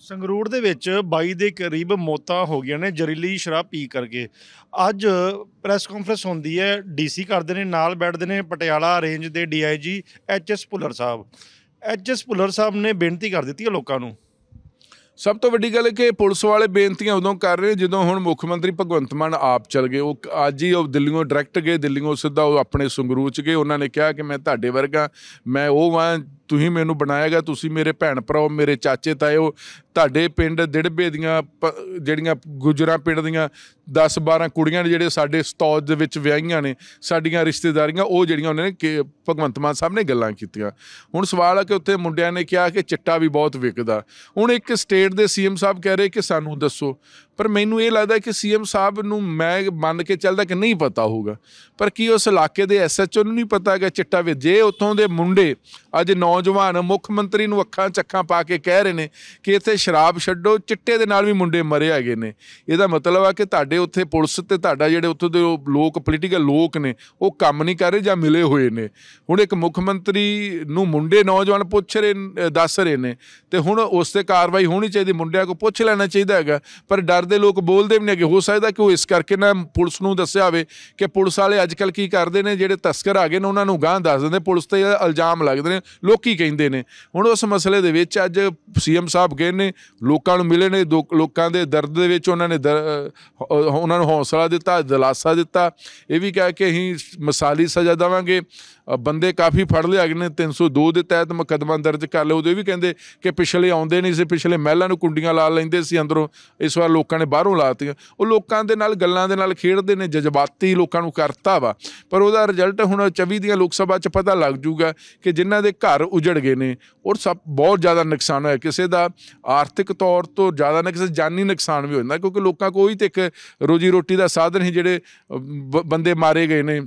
ਸੰਗਰੂਰ ਦੇ ਵਿੱਚ 22 ਦੇ ਕਰੀਬ ਮੌਤਾਂ ਹੋ ਗਈਆਂ ਨੇ, ਜ਼ਹਿਰੀਲੀ ਸ਼ਰਾਬ ਪੀ ਕਰਕੇ। ਅੱਜ ਪ੍ਰੈਸ ਕਾਨਫਰੰਸ ਹੁੰਦੀ ਹੈ, ਡੀਸੀ ਕਰਦੇ ਨੇ, ਨਾਲ ਬੈਠਦੇ ਨੇ ਪਟਿਆਲਾ ਰੇਂਜ ਦੇ ਡੀਆਈਜੀ ਐਚਐਸ ਭੁੱਲਰ ਸਾਹਿਬ। ਐਚਐਸ ਭੁੱਲਰ ਸਾਹਿਬ ਨੇ ਬੇਨਤੀ ਕਰ ਦਿੱਤੀ ਹੈ ਲੋਕਾਂ ਨੂੰ। ਸਭ ਤੋਂ ਵੱਡੀ ਗੱਲ ਕਿ ਪੁਲਿਸ ਵਾਲੇ ਬੇਨਤੀਆਂ ਉਦੋਂ ਕਰ ਰਹੇ ਜਦੋਂ ਹੁਣ ਮੁੱਖ ਮੰਤਰੀ ਭਗਵੰਤ ਮਾਨ ਆਪ ਚਲ ਗਏ। ਉਹ ਅੱਜ ਹੀ ਉਹ ਦਿੱਲੀੋਂ ਡਾਇਰੈਕਟ ਗਏ ਦਿੱਲੀੋਂ ਸਿੱਧਾ ਉਹ ਆਪਣੇ ਸੰਗਰੂਰ ਚ ਗਏ। ਉਹਨਾਂ ਨੇ ਕਿਹਾ ਕਿ ਮੈਂ ਤੁਹਾਡੇ ਵਰਗਾ, ਮੈਂ ਉਹ ਵਾਂ ਤੁਸੀਂ ਮੈਨੂੰ ਬਣਾਇਆਗਾ ਤੁਸੀਂ ਮੇਰੇ ਭੈਣ ਭਰਾ ਮੇਰੇ ਚਾਚੇ ਤਾਏ ਹੋ, ਤੁਹਾਡੇ ਪਿੰਡ ਦਿੜਬੇ ਦੀਆਂ ਪ- ਜਿਹੜੀਆਂ ਗੁਜਰਾਂ ਪਿੰਡ ਦੀਆਂ 10 12 ਕੁੜੀਆਂ ਨੇ, ਜਿਹੜੇ ਸਾਡੇ ਸਤੌਜ ਦੇ ਵਿੱਚ ਵਿਆਹੀਆਂ ਨੇ, ਸਾਡੀਆਂ ਰਿਸ਼ਤੇਦਾਰੀਆਂ, ਉਹ ਜਿਹੜੀਆਂ ਉਹਨਾਂ ਨੇ ਕਿ ਭਗਵੰਤ ਮਾਨ ਸਾਹਿਬ ਨੇ ਗੱਲਾਂ ਕੀਤੀਆਂ। ਹੁਣ ਸਵਾਲ ਹੈ ਕਿ ਉੱਥੇ ਮੁੰਡਿਆਂ ਨੇ ਕਿਹਾ ਕਿ ਚਿੱਟਾ ਵੀ ਬਹੁਤ ਵਿਕਦਾ। ਹੁਣ ਇੱਕ ਸਟੇਟ ਦੇ ਸੀਐਮ ਸਾਹਿਬ ਕਹਿ ਰਹੇ ਕਿ ਸਾਨੂੰ ਦੱਸੋ ਪਰ ਮੈਨੂੰ ਇਹ ਲੱਗਦਾ ਕਿ ਸੀਐਮ ਸਾਹਿਬ ਨੂੰ ਮੈਂ ਮੰਨ ਕੇ ਚੱਲਦਾ ਕਿ ਨਹੀਂ ਪਤਾ ਹੋਊਗਾ। ਪਰ ਕੀ ਉਸ ਇਲਾਕੇ ਦੇ ਐਸਐਚਓ ਨੂੰ ਨਹੀਂ ਪਤਾ ਹੈਗਾ ਚਿੱਟਾ ਵੀ? ਜੇ ਉੱਥੋਂ ਦੇ ਮੁੰਡੇ ਅੱਜ ਨੌਜਵਾਨ ਮੁੱਖ ਮੰਤਰੀ ਨੂੰ ਅੱਖਾਂ ਚੱਖਾਂ ਪਾ ਕੇ ਕਹਿ ਰਹੇ ਨੇ ਕਿ ਇੱਥੇ ਸ਼ਰਾਬ ਛੱਡੋ, ਚਿੱਟੇ ਦੇ ਨਾਲ ਵੀ ਮੁੰਡੇ ਮਰੇ ਹੈਗੇ ਨੇ। ਇਹਦਾ ਮਤਲਬ ਆ ਕਿ ਤੁਹਾਡੇ ਉੱਥੇ ਪੁਲਿਸ ਤੇ ਤੁਹਾਡਾ ਜਿਹੜੇ ਉੱਥੋਂ ਦੇ ਉਹ ਲੋਕ ਪੋਲੀਟੀਕਲ ਲੋਕ ਨੇ, ਉਹ ਕੰਮ ਨਹੀਂ ਕਰ ਰਹੇ ਜਾਂ ਮਿਲੇ ਹੋਏ ਨੇ। ਹੁਣ ਇੱਕ ਮੁੱਖ ਮੰਤਰੀ ਨੂੰ ਮੁੰਡੇ ਨੌਜਵਾਨ ਪੁੱਛ ਰਹੇ ਦੱਸ ਰਹੇ ਨੇ ਤੇ ਹੁਣ ਉਸ ਤੇ ਕਾਰਵਾਈ ਹੋਣੀ ਚਾਹੀਦੀ, ਮੁੰਡਿਆਂ ਕੋ ਪੁੱਛ ਲੈਣਾ ਚਾਹੀਦਾ ਹੈਗਾ, ਪਰ ਡਰ ਦੇ ਲੋਕ ਬੋਲਦੇ ਵੀ ਨਹੀਂ ਕਿ ਹੋ ਸਕਦਾ ਕਿ ਉਹ ਇਸ ਕਰਕੇ ਨਾ ਪੁਲਿਸ ਨੂੰ ਦੱਸਿਆ ਹੋਵੇ ਕਿ ਪੁਲਿਸ ਵਾਲੇ ਅੱਜ ਕੱਲ ਕੀ ਕਰਦੇ ਨੇ, ਜਿਹੜੇ ਤਸਕਰ ਆ ਗਏ ਨੇ, ਉਹਨਾਂ ਨੂੰ ਗਾਂ ਦੱਸ ਦਿੰਦੇ ਪੁਲਿਸ ਤੇ ਇਲਜ਼ਾਮ ਲੱਗਦੇ ਨੇ, ਲੋਕੀ ਕਹਿੰਦੇ ਨੇ। ਹੁਣ ਉਸ ਮਸਲੇ ਦੇ ਵਿੱਚ ਅੱਜ ਸੀਐਮ ਸਾਹਿਬ ਗਏ ਨੇ, ਲੋਕਾਂ ਨੂੰ ਮਿਲੇ ਨੇ, ਦੋ- ਲੋਕਾਂ ਦੇ ਦਰਦ ਦੇ ਵਿੱਚ ਉਹਨਾਂ ਨੇ ਦਰ- ਉਹਨਾਂ ਨੂੰ ਹੌਸਲਾ ਦਿੱਤਾ, ਦਿਲਾਸਾ ਦਿੱਤਾ। ਇਹ ਵੀ ਕਿਹਾ ਕਿ ਅਸੀਂ ਮਸਾਲੀ ਸਜ਼ਾ ਦੇਵਾਂਗੇ। ਬੰਦੇ ਕਾਫੀ ਫੜ ਲਿਆ ਗਏ ਨੇ 302 ਦੇ ਤਹਿਤ ਮੁਕੱਦਮਾ ਦਰਜ ਕਰ ਲਿਆ ਉਹਦੇ ਵੀ ਕਹਿੰਦੇ ਕਿ ਪਿਛਲੇ ਆਉਂਦੇ ਨਹੀਂ ਸੀ, ਪਿਛਲੇ ਮਹਿਲਾਂ ਨੂੰ ਕੁੰਡੀਆਂ ਲਾ ਲੈਂਦੇ ਸੀ ਅੰਦਰੋਂ। ਇਸ ਵਾਰ ਲੋਕ ਲੋਕਾਂ ਨੇ ਬਾਹਰੋਂ ਲਾਤੀਆਂ। ਉਹ ਲੋਕਾਂ ਦੇ ਨਾਲ, ਗੱਲਾਂ ਦੇ ਨਾਲ ਖੇਡਦੇ ਨੇ, ਜਜ਼ਬਾਤੀ ਲੋਕਾਂ ਨੂੰ ਕਰਤਾ ਵਾ। ਪਰ ਉਹਦਾ ਰਿਜ਼ਲਟ ਹੁਣ 24 ਦੀਆਂ ਲੋਕ ਸਭਾ 'ਚ ਪਤਾ ਲੱਗ ਜੂਗਾ ਕਿ ਜਿਨ੍ਹਾਂ ਦੇ ਘਰ ਉਜੜ ਗਏ ਨੇ, ਔਰ ਸਭ ਬਹੁਤ ਜ਼ਿਆਦਾ ਨੁਕਸਾਨ ਹੋਇਆ। ਕਿਸੇ ਦਾ ਆਰਥਿਕ ਤੌਰ ਤੋਂ ਜ਼ਿਆਦਾ ਨਾ, ਕਿਸੇ ਜਾਨੀ ਨੁਕਸਾਨ ਵੀ ਹੋ ਜਾਂਦਾ ਕਿਉਂਕਿ ਲੋਕਾਂ ਕੋਈ ਤੇ ਇੱਕ ਰੋਜੀ ਰੋਟੀ ਦਾ ਸਾਧਨ ਹੀ ਜਿਹੜੇ ਬ- ਬੰਦੇ ਮਾਰੇ ਗਏ ਨੇ।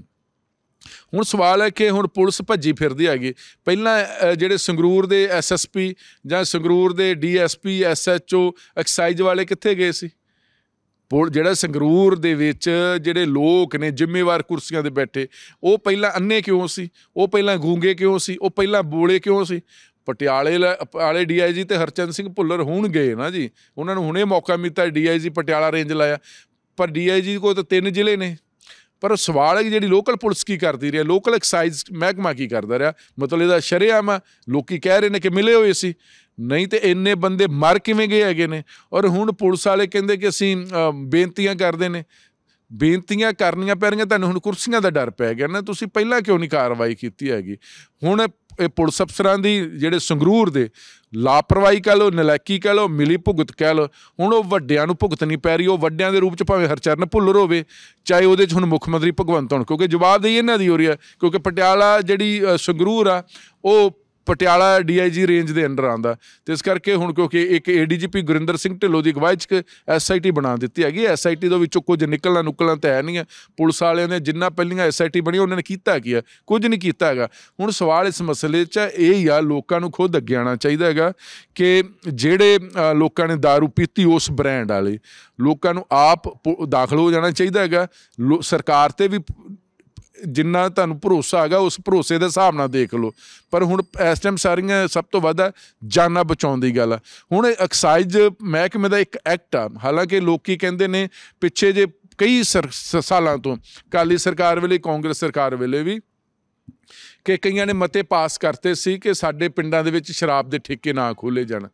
ਹੁਣ ਸਵਾਲ ਹੈ ਕਿ ਹੁਣ ਪੁਲਿਸ ਭੱਜੀ ਫਿਰਦੀ ਹੈਗੀ। ਪਹਿਲਾਂ ਜਿਹੜੇ ਸੰਗਰੂਰ ਦੇ ਐਸਐਸਪੀ ਜਾਂ ਸੰਗਰੂਰ ਦੇ ਡੀਐਸਪੀ ਐਸਐਚਓ ਐਕਸਾਈਜ਼ ਵਾਲੇ ਕਿੱਥੇ ਗਏ ਸੀ? ਪੁਲ ਜਿਹੜਾ ਸੰਗਰੂਰ ਦੇ ਵਿੱਚ ਜਿਹੜੇ ਲੋਕ ਨੇ, ਜ਼ਿੰਮੇਵਾਰ ਕੁਰਸੀਆਂ ਤੇ ਬੈਠੇ, ਉਹ ਪਹਿਲਾਂ ਅੰਨੇ ਕਿਉਂ ਸੀ? ਉਹ ਪਹਿਲਾਂ ਗੂੰਗੇ ਕਿਉਂ ਸੀ? ਉਹ ਪਹਿਲਾਂ ਬੋਲੇ ਕਿਉਂ ਸੀ? ਪਟਿਆਲੇ ਲ- ਵਾਲੇ ਡੀਆਈਜੀ ਤੇ ਹਰਚੰਦ ਸਿੰਘ ਭੁੱਲਰ ਹੁਣ ਗਏ ਨਾ ਜੀ। ਉਹਨਾਂ ਨੂੰ ਹੁਣੇ ਮੌਕਾ ਮਿਲਤਾ, ਡੀਆਈਜੀ ਪਟਿਆਲਾ ਰੇਂਜ ਲਾਇਆ। ਪਰ ਡੀਆਈਜੀ ਕੋਲ ਤਾਂ ਤਿੰਨ ਜ਼ਿਲ੍ਹੇ ਨੇ। ਪਰ ਸਵਾਲ ਹੈ ਜਿਹੜੀ ਲੋਕਲ ਪੁਲਿਸ ਕੀ ਕਰਦੀ ਰਹੀ ਹੈ? ਲੋਕਲ ਐਕਸਾਈਜ਼ ਮਹਿਕਮਾ ਕੀ ਕਰਦਾ ਰਿਹਾ? ਮਤਲਬ ਇਹਦਾ ਸ਼ਰੇਆਮ ਆ। ਲੋਕੀ ਕਹਿ ਰਹੇ ਨੇ ਕਿ ਮਿਲੇ ਹੋਏ ਸੀ। ਨਹੀਂ ਤੇ ਇੰਨੇ ਬੰਦੇ ਮਰ ਕਿਵੇਂ ਗਏ ਹੈਗੇ ਨੇ? ਔਰ ਹੁਣ ਪੁਲਿਸ ਵਾਲੇ ਕਹਿੰਦੇ ਕਿ ਅਸੀਂ ਬੇਨਤੀਆਂ ਕਰਦੇ ਨੇ। ਬੇਨਤੀਆਂ ਕਰਨੀਆਂ ਪੈ ਰਹੀਆਂ, ਤੁਹਾਨੂੰ ਹੁਣ ਕੁਰਸੀਆਂ ਦਾ ਡਰ ਪੈ ਗਿਆ ਨਾ, ਤੁਸੀਂ ਪਹਿਲਾਂ ਕਿਉਂ ਨਹੀਂ ਕਾਰਵਾਈ ਕੀਤੀ ਹੈਗੀ? ਹੁਣ ਇਹ ਪੁਲਿਸ ਅਫਸਰਾਂ ਦੀ ਜਿਹੜੇ ਸੰਗਰੂਰ ਦੇ ਲਾਪਰਵਾਹੀ ਕਹਿ ਲਓ ਨਲਾਇਕੀ ਕਹਿ ਲਓ, ਮਿਲੀ ਭੁਗਤ ਕਹਿ ਲਓ, ਹੁਣ ਉਹ ਵੱਡਿਆਂ ਨੂੰ ਭੁਗਤਣੀ ਪੈ ਰਹੀ, ਉਹ ਵੱਡਿਆਂ ਦੇ ਰੂਪ ਚ ਭਾਵੇਂ ਹਰਚਰਨ ਭੁੱਲਰ ਹੋਵੇ, ਚਾਹੇ ਉਹਦੇ ਚ ਹੁਣ ਮੁੱਖ ਮੰਤਰੀ ਭਗਵੰਤ ਹੋਣ ਕਿਉਂਕਿ ਜਵਾਬਦੇਹੀ ਇਹਨਾਂ ਦੀ ਹੋ ਰਹੀ ਹੈ, ਕਿਉਂਕਿ ਪਟਿਆਲਾ ਜਿਹੜੀ ਸੰਗਰੂਰ ਆ, ਉਹ ਪਟਿਆਲਾ ਡੀਆਈਜੀ ਰੇਂਜ ਦੇ ਅੰਡਰ ਆਂਦਾ ਤੇ ਇਸ ਕਰਕੇ ਹੁਣ ਕਿਉਂਕਿ ਇੱਕ ਏਡੀਜੀਪੀ ਗੁਰਿੰਦਰ ਸਿੰਘ ਢਿੱਲੋਂ ਦੀ ਅਗਵਾਈ 'ਚ ਐਸਆਈਟੀ ਬਣਾ ਦਿੱਤੀ ਹੈਗੀ ਐਸਆਈਟੀ ਦੇ ਵਿੱਚੋਂ ਕੁਝ ਨਿਕਲਣਾ ਨੁਕਲਣਾ ਤਾਂ ਹੈ ਨਹੀਂ ਹੈ। ਪੁਲਿਸ ਵਾਲਿਆਂ ਨੇ ਜਿੰਨਾ ਪਹਿਲੀਆਂ ਐਸਆਈਟੀ ਬਣੀ, ਉਹਨਾਂ ਨੇ ਕੀਤਾ ਕੀ ਹੈ? ਕੁਝ ਨਹੀਂ ਕੀਤਾ ਹੈਗਾ। ਹੁਣ ਸਵਾਲ ਇਸ ਮਸਲੇ 'ਚ ਇਹ ਹੀ ਆ, ਲੋਕਾਂ ਨੂੰ ਖੁਦ ਅੱਗੇ ਆਉਣਾ ਚਾਹੀਦਾ ਹੈਗਾ ਕਿ ਜਿਹੜੇ ਲੋਕਾਂ ਨੇ दारू ਪੀਤੀ ਉਸ ਬ੍ਰਾਂਡ ਵਾਲੇ, ਲੋਕਾਂ ਨੂੰ ਆਪ ਪ- ਦਾਖਲ ਹੋ ਜਾਣਾ ਚਾਹੀਦਾ ਹੈਗਾ। ਲੋ- ਸਰਕਾਰ ਤੇ ਵੀ ਜਿੰਨਾ ਤੁਹਾਨੂੰ ਭਰੋਸਾ ਹੈਗਾ, ਉਸ ਭਰੋਸੇ ਦੇ ਹਿਸਾਬ ਨਾਲ ਦੇਖ ਲਓ। ਪਰ ਹੁਣ ਇਸ ਟਾਈਮ ਸਾਰੀਆਂ ਸਭ ਤੋਂ ਵੱਧ ਆ ਜਾਨਾਂ ਬਚਾਉਣ ਦੀ ਗੱਲ ਆ। ਹੁਣ ਐਕਸਾਈਜ਼ ਮਹਿਕਮੇ ਦਾ ਇੱਕ ਐਕਟ ਆ। ਹਾਲਾਂਕਿ ਲੋਕੀ ਕਹਿੰਦੇ ਨੇ, ਪਿੱਛੇ ਜੇ ਕਈ ਸਰ- ਸਾਲਾਂ ਤੋਂ ਕਾਲੀ ਸਰਕਾਰ ਵੇਲੇ, ਕਾਂਗਰਸ ਸਰਕਾਰ ਵੇਲੇ ਵੀ ਕਿ ਕਈਆਂ ਨੇ ਮਤੇ ਪਾਸ ਕਰਤੇ ਸੀ ਕਿ ਸਾਡੇ ਪਿੰਡਾਂ ਦੇ ਵਿੱਚ ਸ਼ਰਾਬ ਦੇ ਠੇਕੇ ਨਾ ਖੋਲੇ ਜਾਣ।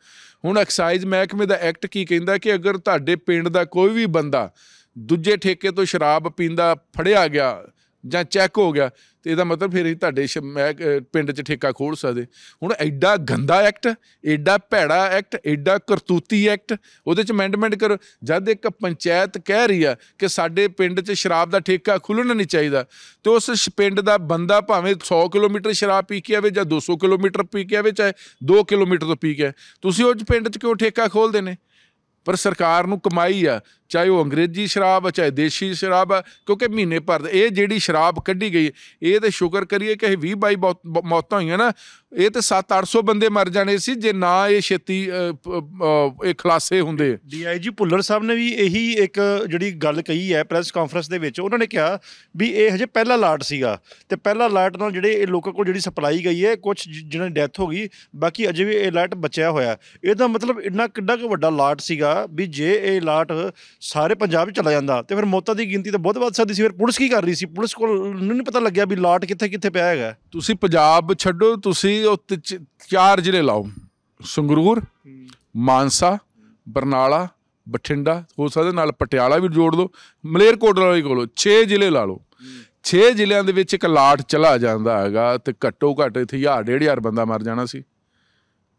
ਹੁਣ ਐਕਸਾਈਜ਼ ਮਹਿਕਮੇ ਦਾ ਐਕਟ ਕੀ ਕਹਿੰਦਾ ਕਿ ਅਗਰ ਤੁਹਾਡੇ ਪਿੰਡ ਦਾ ਕੋਈ ਵੀ ਬੰਦਾ ਦੂਜੇ ਠੇਕੇ ਤੋਂ ਸ਼ਰਾਬ ਪੀਂਦਾ, ਫੜਿਆ ਗਿਆ ਜਾਂ ਚੈੱਕ ਹੋ ਗਿਆ ਤੇ ਇਹਦਾ ਮਤਲਬ ਫਿਰ ਅਸੀਂ ਤੁਹਾਡੇ ਸ਼- ਮਹਿਕ- ਪਿੰਡ 'ਚ ਠੇਕਾ ਖੋਲ ਸਕਦੇ। ਹੁਣ ਐਡਾ ਗੰਦਾ ਐਕਟ ਐਡਾ ਭੈੜਾ ਐਕਟ ਐਡਾ ਕਰਤੂਤੀ ਐਕਟ ਉਹਦੇ 'ਚ ਅਮੈਂਡਮੈਂਟ ਕਰੋ। ਜਦ ਇੱਕ ਪੰਚਾਇਤ ਕਹਿ ਰਹੀ ਆ ਕਿ ਸਾਡੇ ਪਿੰਡ 'ਚ ਸ਼ਰਾਬ ਦਾ ਠੇਕਾ ਖੁੱਲ੍ਹਣਾ ਨਹੀਂ ਚਾਹੀਦਾ ਤੇ ਉਸ ਸ਼- ਪਿੰਡ ਦਾ ਬੰਦਾ ਭਾਵੇਂ 100 ਕਿਲੋਮੀਟਰ ਸ਼ਰਾਬ ਪੀ ਕੇ ਆਵੇ ਜਾਂ 200 ਕਿਲੋਮੀਟਰ ਪੀ ਕੇ ਆਵੇ ਚਾਹੇ 2 ਕਿਲੋਮੀਟਰ ਤੋਂ ਪੀ ਕੇ ਆਵੇ, ਤੁਸੀਂ ਉਹ ਪਿੰਡ 'ਚ ਕਿਉਂ ਠੇਕਾ ਖੋਲਦੇ ਨੇ? ਪਰ ਸਰਕਾਰ ਨੂੰ ਕਮਾਈ ਆ ਚਾਹੇ ਉਹ ਅੰਗਰੇਜ਼ੀ ਸ਼ਰਾਬ ਆ ਚਾਹੇ ਦੇਸ਼ੀ ਸ਼ਰਾਬ ਆ ਕਿਉਂਕਿ ਮਹੀਨੇ ਭਰ ਇਹ ਜਿਹੜੀ ਸ਼ਰਾਬ ਕੱਢੀ ਗਈ ਇਹ ਤੇ ਸ਼ੁਕਰ ਕਰੀਏ ਕਿ ਇਹ 20 22 ਮੌਤ- ਮੌਤਾਂ ਹੋਈਆਂ ਨਾ ਇਹ ਤੇ 7-800 ਬੰਦੇ ਮਰ ਜਾਣੇ ਸੀ ਜੇ ਨਾ ਇਹ ਛੇਤੀ ਅ, ਪ- ਅ, ਇਹ ਖਲਾਸੇ ਹੁੰਦੇ। ਡੀਆਈਜੀ ਭੁੱਲਰ ਸਾਹਿਬ ਨੇ ਵੀ ਇਹੀ ਇੱਕ ਜਿਹੜੀ ਗੱਲ ਕਹੀ ਹੈ ਪ੍ਰੈਸ ਕਾਨਫਰੰਸ ਦੇ ਵਿੱਚ ਉਹਨਾਂ ਨੇ ਕਿਹਾ ਵੀ ਇਹ ਹਜੇ ਪਹਿਲਾ ਲਾਟ ਸੀਗਾ ਤੇ ਪਹਿਲਾ ਲਾਟ ਨਾਲ ਜਿਹੜੇ ਇਹ ਲੋਕਾਂ ਕੋਲ ਜਿਹੜੀ ਸਪਲਾਈ ਗਈ ਹੈ ਕੁਝ ਜਿਹਨਾਂ ਦੀ ਡੈਥ ਹੋ ਗਈ ਬਾਕੀ ਅਜੇ ਵੀ ਇਹ ਲਾਟ ਬਚਿਆ ਹੋਇਆ। ਇਹਦਾ ਮਤਲਬ ਇੰਨਾ ਕਿੱਡਾ ਕੁ ਵੱਡਾ ਲਾਟ ਸੀਗਾ ਵੀ ਜੇ ਇਹ ਲਾਟ ਸਾਰੇ ਪੰਜਾਬ 'ਚ ਚਲਾ ਜਾਂਦਾ ਤੇ ਫਿਰ ਮੌਤਾਂ ਦੀ ਗਿਣਤੀ ਤਾਂ ਬਹੁਤ ਵੱਧ ਸਕਦੀ ਸੀ ਫਿਰ ਪੁਲਿਸ ਕੀ ਕਰ ਰਹੀ ਸੀ? ਪੁਲਿਸ ਕੋਲ ਨੂੰ ਨਹੀਂ ਪਤਾ ਲੱਗਿਆ ਵੀ ਲਾਟ ਕਿੱਥੇ ਕਿੱਥੇ ਪਿਆ ਹੈਗਾ। ਤੁਸੀਂ ਪੰਜਾਬ ਛੱਡੋ ਤੁਸੀਂ ਚ- ਚਾਰ ਜ਼ਿਲ੍ਹੇ ਲਾਓ। ਸੰਗਰੂਰ ਮਾਨਸਾ ਬਰਨਾਲਾ ਬਠਿੰਡਾ ਹੋ ਸਕਦਾ ਨਾਲ ਪਟਿਆਲਾ ਵੀ ਜੋੜ ਲਓ ਮਲੇਰਕੋਟਲਾ ਵੀ ਕੋਲੋ 6 ਜ਼ਿਲ੍ਹੇ ਲਾ ਲਓ। 6 ਜ਼ਿਲ੍ਹਿਆਂ ਦੇ ਵਿੱਚ ਇੱਕ ਲਾਟ ਚਲਾ ਜਾਂਦਾ ਹੈਗਾ ਤੇ ਘੱਟੋ ਘੱਟ ਇੱਥੇ ਹਜ਼ਾਰ ਡੇਢ ਹਜ਼ਾਰ ਬੰਦਾ ਮਰ ਜਾਣਾ ਸੀ।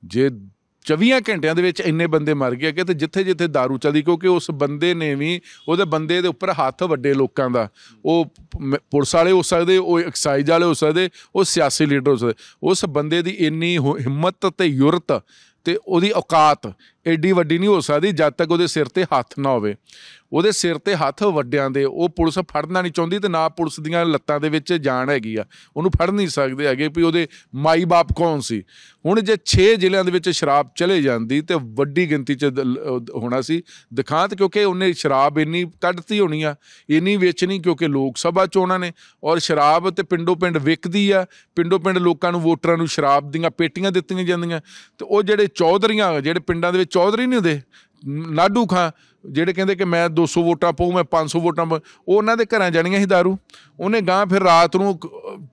ਜੇ 24 ਘੰਟਿਆਂ ਦੇ ਵਿੱਚ ਇੰਨੇ ਬੰਦੇ ਮਰ ਗਏ ਕਿ ਤੇ ਜਿੱਥੇ ਜਿੱਥੇ दारू ਚੱਲਦੀ, ਕਿਉਂਕਿ ਉਸ ਬੰਦੇ ਨੇ ਵੀ, ਉਹਦੇ ਬੰਦੇ ਦੇ ਉੱਪਰ ਹੱਥ ਵੱਡੇ ਲੋਕਾਂ ਦਾ। ਉਹ ਪੁਲਿਸ ਵਾਲੇ ਹੋ ਸਕਦੇ, ਉਹ ਐਕਸਾਈਜ਼ ਵਾਲੇ ਹੋ ਸਕਦੇ, ਉਹ ਸਿਆਸੀ ਲੀਡਰ ਹੋ ਸਕਦੇ। ਉਸ ਬੰਦੇ ਦੀ ਇੰਨੀ ਹੁ- ਹਿੰਮਤ ਤੇ ਯੁਰਤ ਤੇ ਉਹਦੀ ਔਕਾਤ ਐਡੀ ਵੱਡੀ ਨਹੀਂ ਹੋ ਸਕਦੀ ਜਦ ਤੱਕ ਉਹਦੇ ਸਿਰ ਤੇ ਹੱਥ ਨਾ ਹੋਵੇ। ਉਹਦੇ ਸਿਰ ਤੇ ਹੱਥ ਵੱਡਿਆਂ ਦੇ, ਉਹ ਪੁਲਿਸ ਫੜਨਾ ਨਹੀਂ ਚਾਹੁੰਦੀ ਤੇ ਨਾ ਪੁਲਿਸ ਦੀਆਂ ਲੱਤਾਂ ਦੇ ਵਿੱਚ ਜਾਣ ਹੈਗੀ ਆ। ਉਹਨੂੰ ਫੜ ਨਹੀਂ ਸਕਦੇ ਹੈਗੇ ਵੀ ਉਹਦੇ ਮਾਈ ਬਾਪ ਕੌਣ ਸੀ। ਹੁਣ ਜੇ 6 ਜ਼ਿਲ੍ਹਿਆਂ ਦੇ ਵਿੱਚ ਸ਼ਰਾਬ ਚਲੇ ਜਾਂਦੀ ਤੇ ਵੱਡੀ ਗਿਣਤੀ ਚ ਦ- ਹੋਣਾ ਸੀ। ਦਿਖਾਂਤ ਕਿਉਂਕਿ ਉਹਨੇ ਸ਼ਰਾਬ ਇੰਨੀ ਕੱਢਤੀ ਹੋਣੀ ਆ, ਇੰਨੀ ਵੇਚਣੀ ਕਿਉਂਕਿ ਲੋਕ ਸਭਾ ਚੋਣਾਂ ਨੇ ਔਰ ਸ਼ਰਾਬ ਤੇ ਪਿੰਡੋ ਪਿੰਡ ਵਿਕਦੀ ਆ। ਪਿੰਡੋ ਪਿੰਡ ਲੋਕਾਂ ਨੂੰ ਵੋਟਰਾਂ ਨੂੰ ਸ਼ਰਾਬ ਦੀਆਂ ਪੇਟੀਆਂ ਦਿੱਤੀਆਂ ਜਾਂਦੀਆਂ। ਤੇ ਉਹ ਜਿਹੜੇ ਚੌਧਰੀਆਂ, ਜਿਹੜੇ ਪਿੰਡਾਂ ਦੇ ਵਿੱਚ ਚੌਧਰੀ ਨਹੀਂ ਹੁੰਦੇ। ਨ- ਨਾਡੂ ਖਾਂ ਜਿਹੜੇ ਕਹਿੰਦੇ ਕਿ ਮੈਂ 200 ਵੋਟਾਂ ਪਾਉ ਮੈਂ 500 ਵੋਟਾਂ ਪਾਊਂ, ਉਹ ਉਹਨਾਂ ਦੇ ਘਰਾਂ ਜਾਣੀਆਂ ਸੀ ਦਾਰੂ। ਉਹਨੇ ਗਾਂ ਫਿਰ ਰਾਤ ਨੂੰ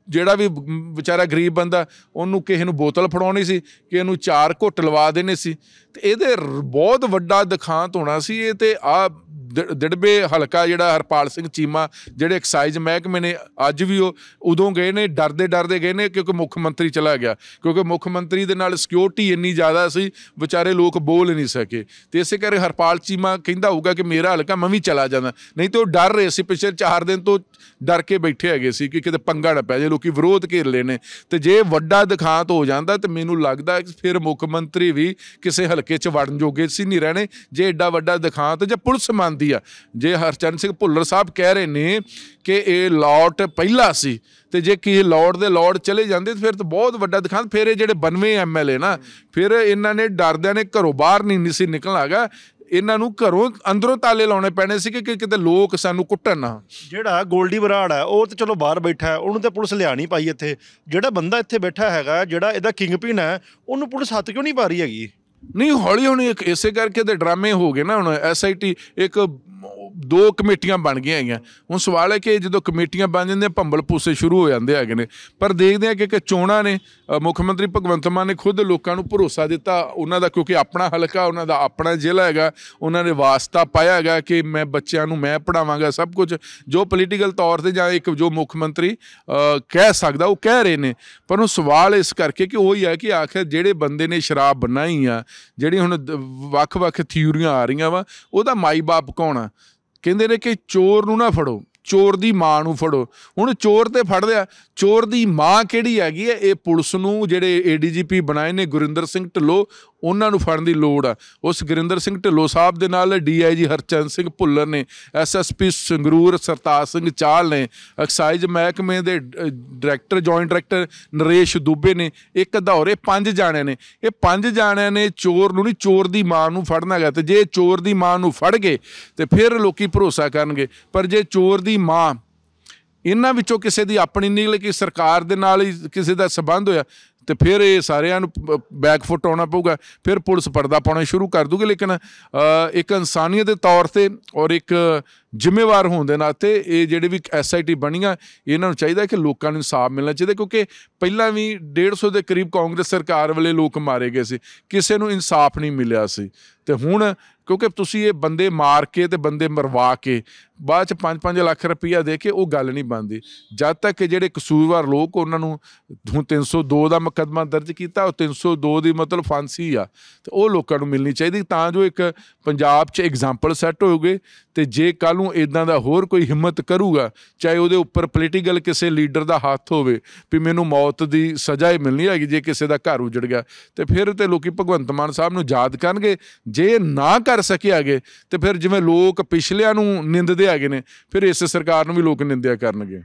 ਜਿਹੜਾ ਵੀ ਵਿਚਾਰਾ ਗਰੀਬ ਬੰਦਾ ਉਹਨੂੰ ਕਿਸੇ ਨੂੰ ਬੋਤਲ ਫੜਾਉਣੀ ਸੀ ਕਿ ਇਹਨੂੰ ਚਾਰ ਘੁੱਟ ਲਵਾ ਦੇਣੇ ਸੀ। ਤੇ ਇਹਦੇ ਬਹੁਤ ਵੱਡਾ ਦਿਖਾਂਤ ਹੋਣਾ ਸੀ ਇਹ ਤੇ ਆ ਦਿੜਬੇ ਹਲਕਾ ਜਿਹੜਾ ਹਰਪਾਲ ਸਿੰਘ ਚੀਮਾ, ਜਿਹੜੇ ਐਕਸਾਈਜ਼ ਮਹਿਕਮੇ ਨੇ, ਅੱਜ ਵੀ ਉਹ ਉਦੋਂ ਗਏ ਨੇ, ਡਰਦੇ ਡਰਦੇ ਗਏ ਨੇ ਕਿਉਂਕਿ ਮੁੱਖ ਮੰਤਰੀ ਚਲਾ ਗਿਆ। ਕਿਉਂਕਿ ਮੁੱਖ ਮੰਤਰੀ ਦੇ ਨਾਲ ਸਿਕਿਉਰਿਟੀ ਇੰਨੀ ਜ਼ਿਆਦਾ ਸੀ, ਵਿਚਾਰੇ ਲੋਕ ਬੋਲ ਨਹੀਂ ਸਕੇ। ਤੇ ਇਸੇ ਕਰਕੇ ਹਰਪਾਲ ਚੀਮਾ ਕਹਿੰਦਾ ਹੋਊਗਾ ਕਿ ਮੇਰਾ ਹਲਕਾ ਮੈਂ ਵੀ ਚਲਾ ਜਾਂਦਾ। ਨਹੀਂ ਤੇ ਉਹ ਡਰ ਰਹੇ ਸੀ, ਪਿਛਲੇ 4 ਦਿਨ ਤੋਂ ਡਰ ਕੇ ਬੈਠੇ ਹੈਗੇ ਸੀ ਕਿ ਕਿਤੇ ਪੰਗਾ ਨਾ ਪੈ ਜਾਏ, ਲੋਕੀ ਵਿਰੋਧ ਘੇਰ ਲਏ ਨੇ। ਤੇ ਜੇ ਵੱਡਾ ਦਿਖਾਂਤ ਹੋ ਜਾਂਦਾ ਤੇ ਮੈਨੂੰ ਲੱਗਦਾ ਫਿਰ ਮੁੱਖ ਮੰਤਰੀ ਵੀ ਕਿਸੇ ਹਲਕੇ 'ਚ ਵੜਨ ਜੋਗੇ ਸੀ, ਨਹੀਂ ਰਹਿਣੇ। ਜੇ ਐਡਾ ਵੱਡਾ ਦਿਖਾਂਤ, ਜਾਂ ਪੁਲਿਸ ਮੰਨ ਮੰਨਦੀ ਆ। ਜੇ ਹਰਚਰਨ ਸਿੰਘ ਭੁੱਲਰ ਸਾਹਿਬ ਕਹਿ ਰਹੇ ਨੇ ਕਿ ਇਹ ਲਾਟ ਪਹਿਲਾ ਸੀ, ਤੇ ਜੇ ਕਿਸੇ ਲਾਟ ਦੇ ਲਾਟ ਚਲੇ ਜਾਂਦੇ ਫਿਰ ਤਾਂ ਬਹੁਤ ਵੱਡਾ ਦਿਖਾਂਤ ਫਿਰ ਇਹ ਜਿਹੜੇ 92 ਐਮਐਲਏ ਨਾ, ਫਿਰ ਇਹਨਾਂ ਨੇ ਡਰਦਿਆਂ ਨੇ ਘਰੋਂ ਬਾਹਰ ਨਹੀਂ ਸੀ ਨਿਕਲਣਾ ਹੈਗਾ। ਇਹਨਾਂ ਨੂੰ ਘਰੋਂ ਅੰਦਰੋਂ ਤਾਲੇ ਲਾਉਣੇ ਪੈਣੇ ਸੀ ਕਿ ਕਿਤੇ ਲੋਕ ਸਾਨੂੰ ਕੁੱਟਣ ਨਾ। ਜਿਹੜਾ ਗੋਲਡੀ ਬਰਾੜ ਹੈ, ਉਹ ਤਾਂ ਚਲੋ ਬਾਹਰ ਬੈਠਾ ਹੈ, ਉਹਨੂੰ ਤਾਂ ਪੁਲਿਸ ਲਿਆ ਨਹੀਂ ਪਾਈ ਇੱਥੇ। ਜਿਹੜਾ ਬੰਦਾ ਇੱਥੇ ਬੈਠਾ ਹੈਗਾ, ਜਿਹੜਾ ਇਹਦਾ ਕਿੰਗ ਕਿੰਗਪਿਨ ਹੈ, ਉਹਨੂੰ ਪੁਲਿਸ ਹੱਥ ਕਿਉਂ ਨਹੀਂ ਪਾ ਰਹੀ ਹੈਗੀ? ਨਹੀਂ, ਹੌਲੀ ਹੌਲੀ ਇੱਕ ਇਸੇ ਕਰਕੇ ਤੇ ਡਰਾਮੇ ਹੋ ਗਏ ਨਾ ਹੁਣ ਐਸਆਈਟੀ ਇੱਕ ਦੋ ਕਮੇਟੀਆਂ ਬਣ ਗਈਆਂ ਹੈਗੀਆਂ। ਹੁਣ ਸਵਾਲ ਹੈ ਕਿ ਜਦੋਂ ਕਮੇਟੀਆਂ ਬਣ ਜਾਂਦੀਆਂ, ਭੰਬਲ ਪੂਸੇ ਸ਼ੁਰੂ ਹੋ ਜਾਂਦੇ ਹੈਗੇ ਨੇ। ਪਰ ਦੇਖਦੇ ਆ ਕਿ ਕਿ ਚੋਣਾਂ ਨੇ ਮੁੱਖ ਮੰਤਰੀ ਭਗਵੰਤ ਮਾਨ ਨੇ ਖੁਦ ਲੋਕਾਂ ਨੂੰ ਭਰੋਸਾ ਦਿੱਤਾ। ਉਹਨਾਂ ਦਾ ਕਿਉਂਕਿ ਆਪਣਾ ਹਲਕਾ, ਉਹਨਾਂ ਦਾ ਆਪਣਾ ਜ਼ਿਲ੍ਹਾ ਹੈਗਾ। ਉਹਨਾਂ ਨੇ ਵਾਸਤਾ ਪਾਇਆ ਹੈਗਾ ਕਿ ਮੈਂ ਬੱਚਿਆਂ ਨੂੰ ਮੈਂ ਪੜਾਵਾਂਗਾ ਸਭ ਕੁਝ। ਜੋ ਪੋਲੀਟੀਕਲ ਤੌਰ ਤੇ ਜਾਂ ਇੱਕ ਜੋ ਮੁੱਖ ਮੰਤਰੀ ਕਹਿ ਸਕਦਾ, ਉਹ ਕਹਿ ਰਹੇ ਨੇ। ਪਰ ਉਹ ਸਵਾਲ ਇਸ ਕਰਕੇ ਕਿ ਉਹੀ ਹੀ ਹੈ ਕਿ ਆਖਿਰ ਜਿਹੜੇ ਬੰਦੇ ਨੇ ਸ਼ਰਾਬ ਬਣਾਈ ਆ ਜਿਹੜੀ ਹੁਣ ਵੱਖ-ਵੱਖ ਥਿਊਰੀਆਂ ਆ ਰਹੀਆਂ ਵਾ, ਉਹਦਾ ਮਾਈ ਬਾਪ ਕੌਣ ਆ? ਕਹਿੰਦੇ ਨੇ ਕਿ ਚੋਰ ਨੂੰ ਨਾ ਫੜੋ। ਚੋਰ ਦੀ ਮਾਂ ਨੂੰ ਫੜੋ। ਹੁਣ ਚੋਰ ਤੇ ਫੜ ਲਿਆ ਚੋਰ ਦੀ ਮਾਂ ਕਿਹੜੀ ਹੈਗੀ ਹੈ ਇਹ ਪੁਲਿਸ ਨੂੰ ਜਿਹੜੇ ਏਡੀਜੀਪੀ ਬਣਾਏ ਨੇ, ਗੁਰਿੰਦਰ ਸਿੰਘ ਢਿੱਲੋਂ, ਉਹਨਾਂ ਨੂੰ ਫੜਨ ਦੀ ਲੋੜ ਆ। ਉਸ ਗੁਰਿੰਦਰ ਸਿੰਘ ਢਿੱਲੋਂ ਸਾਹਿਬ ਦੇ ਨਾਲ ਡੀਆਈਜੀ ਹਰਚੰਦ ਸਿੰਘ ਭੁੱਲਰ ਨੇ ਐਸਐਸਪੀ ਸੰਗਰੂਰ ਸਰਤਾਜ ਸਿੰਘ ਚਾਲ ਨੇ, ਐਕਸਾਈਜ਼ ਮਹਿਕਮੇ ਦੇ director, joint director Naresh Dubey ਨੇ, ਇੱਕ ਦੌਰੇ ਪੰਜ ਜਾਣਿਆਂ ਨੇ। ਇਹ ਪੰਜ ਜਾਣਿਆਂ ਨੇ ਚੋਰ ਨੂੰ ਨਹੀਂ ਚੋਰ ਦੀ ਮਾਂ ਨੂੰ ਫੜਨਾ ਹੈਗਾ। ਤੇ ਜੇ ਚੋਰ ਦੀ ਮਾਂ ਨੂੰ ਫੜ ਗਏ, ਤੇ ਫਿਰ ਲੋਕੀ ਭਰੋਸਾ ਕਰਨਗੇ। ਪਰ ਜੇ ਚੋਰ ਦੀ ਮਾਂ। ਇਹਨਾਂ ਵਿੱਚੋਂ ਕਿਸੇ ਦੀ ਆਪਣੀ ਨਿਕਲ ਕਿ ਸਰਕਾਰ ਦੇ ਨਾਲ ਹੀ ਕਿਸੇ ਦਾ ਸਬੰਧ ਹੋਇਆ ਤੇ ਫਿਰ ਇਹ ਸਾਰਿਆਂ ਨੂੰ ਬੈਕਫੁੱਟ ਆਉਣਾ ਪਊਗਾ। ਫਿਰ ਪੁਲਿਸ ਪਰਦਾ ਪਾਉਣਾ ਸ਼ੁਰੂ ਕਰ ਦੂਗੀ ਲੇਕਿਨ ਅ, ਇੱਕ ਇਨਸਾਨੀਅਤ ਦੇ ਤੌਰ ਤੇ ਔਰ ਇੱਕ ਜ਼ਿੰਮੇਵਾਰ ਹੋਣ ਦੇ ਨਾਤੇ ਇਹ ਜਿਹੜੇ ਵੀ ਐਸਆਈਟੀ ਬਣੀਆਂ, ਇਹਨਾਂ ਨੂੰ ਚਾਹੀਦਾ ਕਿ ਲੋਕਾਂ ਨੂੰ ਇਨਸਾਫ ਮਿਲਣਾ ਚਾਹੀਦਾ ਕਿਉਂਕਿ ਪਹਿਲਾਂ ਵੀ 150 ਦੇ ਕਰੀਬ ਕਾਂਗਰਸ ਸਰਕਾਰ ਵਾਲੇ ਲੋਕ ਮਾਰੇ ਗਏ ਸੀ, ਕਿਸੇ ਨੂੰ ਇਨਸਾਫ ਨਹੀਂ ਮਿਲਿਆ ਸੀ। ਤੇ ਹੁਣ ਕਿਉਂਕਿ ਤੁਸੀਂ ਇਹ ਬੰਦੇ ਮਾਰ ਕੇ ਤੇ ਬੰਦੇ ਮਰਵਾ ਕੇ ਬਾਅਦ ਚ 5-5 ਲੱਖ ਰੁਪਈਆ ਦੇ ਕੇ ਉਹ ਗੱਲ ਨਹੀਂ ਬਣਦੀ। ਜਦ ਤੱਕ ਕਿ ਜਿਹੜੇ ਕਸੂਰਵਾਰ ਲੋਕ ਉਹਨਾਂ ਨੂੰ ਹੁਣ 302 ਦਾ ਮੁਕੱਦਮਾ ਦਰਜ ਕੀਤਾ, ਉਹ 302 ਦੀ ਮਤਲਬ ਫਾਂਸੀ ਆ, ਤੇ ਉਹ ਲੋਕਾਂ ਨੂੰ ਮਿਲਣੀ ਚਾਹੀਦੀ। ਤਾਂ ਜੋ ਇੱਕ ਪੰਜਾਬ 'ਚ ਐਗਜ਼ਾਮਪਲ ਸੈੱਟ ਹੋਊਗੇ, ਤੇ ਜੇ ਕੱਲ ਨੂੰ ਤੋਂ ਇਦਾਂ ਦਾ ਹੋਰ ਕੋਈ ਹਿੰਮਤ ਕਰੂਗਾ, ਚਾਹੇ ਉਹਦੇ ਉੱਪਰ ਪੋਲੀਟੀਕਲ ਕਿਸੇ ਲੀਡਰ ਦਾ ਹੱਥ ਹੋਵੇ, ਵੀ ਮੈਨੂੰ ਮੌਤ ਦੀ ਸਜ਼ਾ ਹੀ ਮਿਲਣੀ ਹੈਗੀ ਜੇ ਕਿਸੇ ਦਾ ਘਰ ਉਜੜ ਗਿਆ, ਤੇ ਫਿਰ ਤੇ ਲੋਕੀ ਭਗਵੰਤ ਮਾਨ ਸਾਹਿਬ ਨੂੰ ਯਾਦ ਕਰਨਗੇ, ਜੇ ਨਾ ਕਰ ਸਕਿਆਗੇ ਤੇ ਫਿਰ ਜਿਵੇਂ ਲੋਕ ਪਿਛਲਿਆਂ ਨੂੰ ਨਿੰਦਦੇ ਹੈਗੇ ਨੇ, ਫਿਰ ਇਸ ਸਰਕਾਰ ਨੂੰ ਵੀ ਲੋਕ ਨਿੰਦਿਆ ਕਰਨਗੇ।